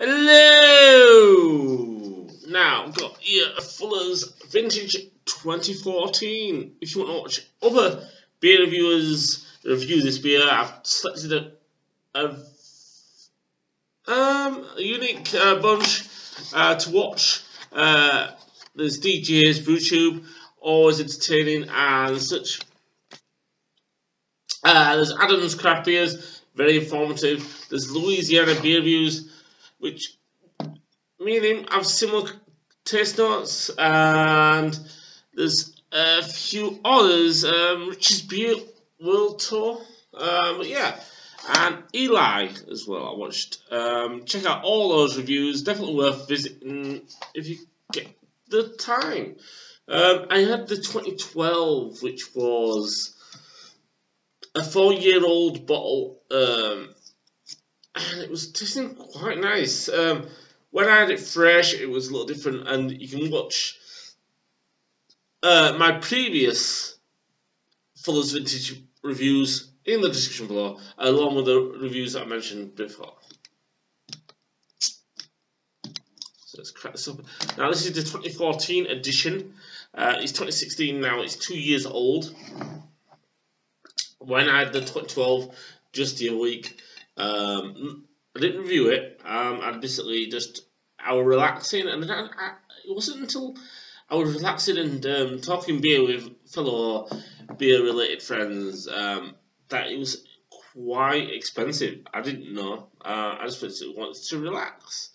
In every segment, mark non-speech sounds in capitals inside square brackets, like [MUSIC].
Hello! Now, I've got here Fuller's Vintage 2014. If you want to watch other beer reviewers review this beer, I've selected a, a, um, a unique uh, bunch uh, to watch. Uh, there's DJ's BrewTube, always entertaining and such. Uh, there's Adam's Craft Beers, very informative. There's Louisiana Beer Reviews which me and him have similar taste notes, and there's a few others. Um, Rich's Beer World Tour, um, yeah, and Eli as well. I watched. Um, check out all those reviews. Definitely worth visiting if you get the time. Um, I had the 2012, which was a four-year-old bottle. Um, and it was tasting quite nice. Um, when I had it fresh, it was a little different, and you can watch uh, my previous Fuller's Vintage reviews in the description below, along with the reviews that I mentioned before. So let's crack this up. Now this is the 2014 edition. Uh, it's 2016 now. It's two years old. When I had the 2012 just the other week, um, I didn't review it. Um, I basically just I was relaxing, and I, I, it wasn't until I was relaxing and um, talking beer with fellow beer-related friends um, that it was quite expensive. I didn't know. Uh, I just wanted to relax,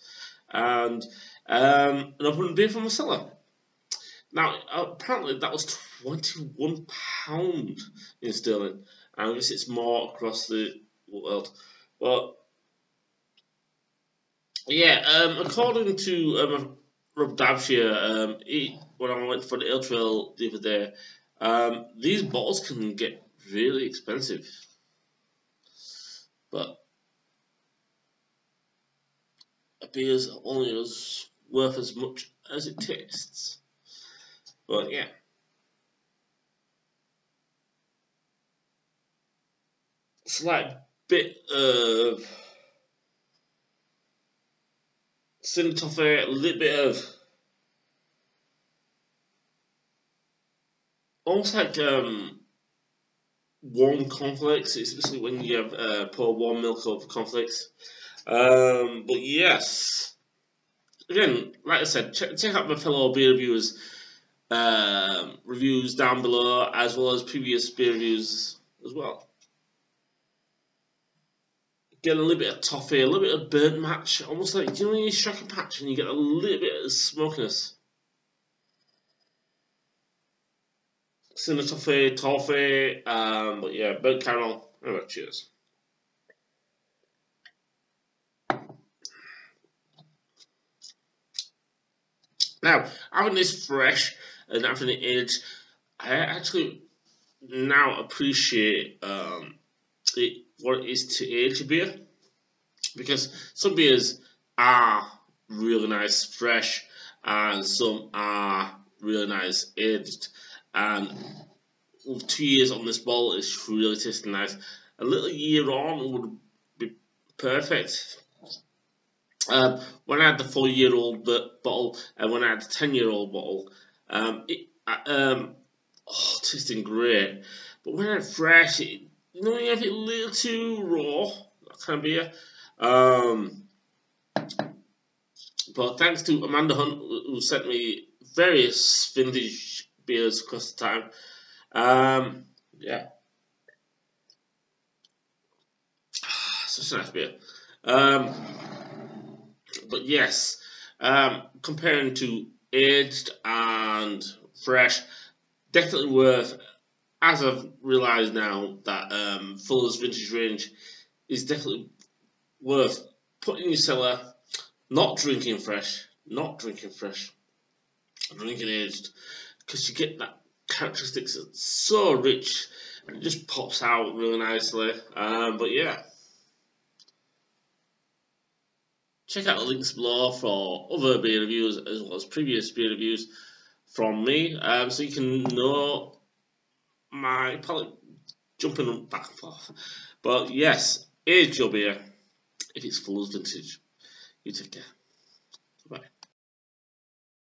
and um, and open beer from a cellar. Now, apparently, that was twenty-one pound in sterling. I guess it's more across the world. But yeah, um, according to um, Rob Dabshire, um, he, when I went for the Ale Trail the other day, um, these bottles can get really expensive. But a beer's only as worth as much as it tastes. But yeah. Slight bit of cinnamon toffee, a little bit of almost like um, warm conflicts, especially when you have uh, pour warm milk over conflicts. Um, but yes, again, like I said, check, check out my fellow beer reviewers um, reviews down below, as well as previous beer reviews as well get a little bit of toffee, a little bit of burnt match, almost like, you know when you strike a patch and you get a little bit of smokiness? Cinnamon toffee, toffee, um, but yeah, burnt caramel. Anyway, cheers. Now, having this fresh and having it aged, I actually now appreciate um, it what it is to age a beer. Because some beers are really nice fresh and some are really nice aged. And with two years on this bottle, it's really tasting nice. A little year on would be perfect. Um, when I had the four year old bottle and when I had the 10 year old bottle, um, it, uh, um, oh, tasting great. But when I had fresh, it you know, it a little too raw, that kind of beer. Um, but thanks to Amanda Hunt, who sent me various vintage beers across the time. Um, yeah. [SIGHS] Such a nice beer. Um, but yes, um, comparing to aged and fresh, definitely worth as I've realised now that um, Fuller's Vintage Range is definitely worth putting in your cellar, not drinking fresh, not drinking fresh, drinking aged, because you get that characteristics that's so rich and it just pops out really nicely. Um, but yeah. Check out the links below for other beer reviews as well as previous beer reviews from me um, so you can know my palate jumping back and forth. But yes, your beer if it's Fuller's vintage. You take care.